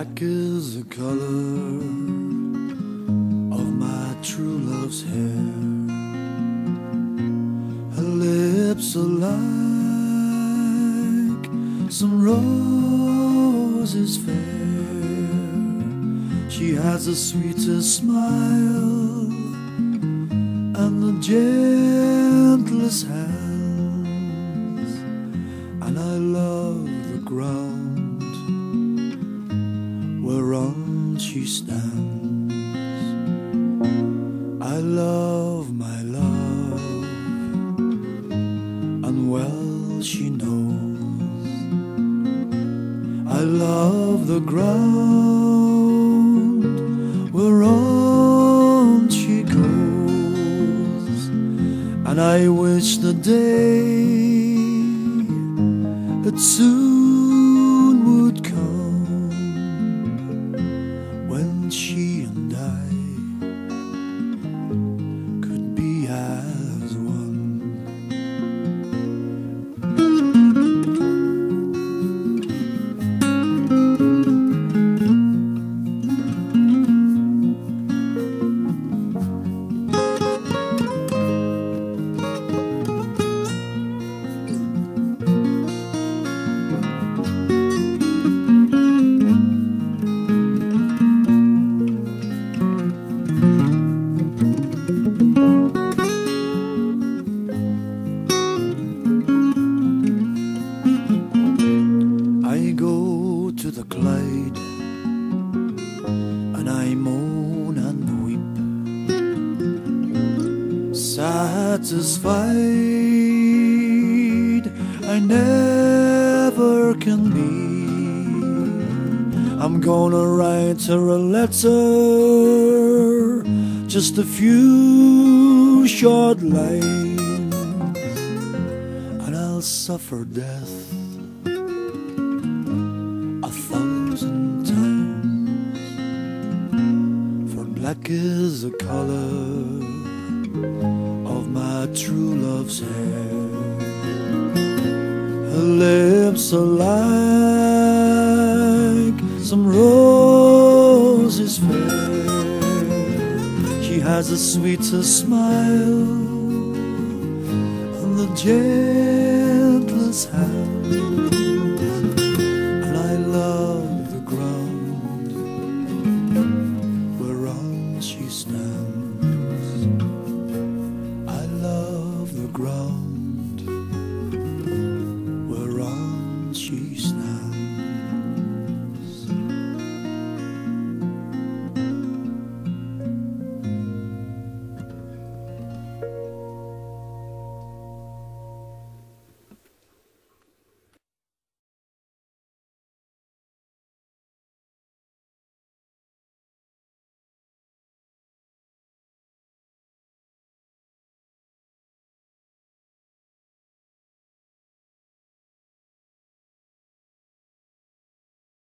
Black is the color of my true love's hair. Lips are like some roses fair. She has the sweetest smile and the gentlest hands, and I love the ground whereon she stands. Love the ground whereon she goes, and I wish the day it soon Clyde and I moan and weep, satisfied I never can be. I'm gonna write her a letter, just a few short lines, and I'll suffer death black is the color of my true love's hair. Her lips are like some roses fair. She has the sweetest smile and the gentlest hand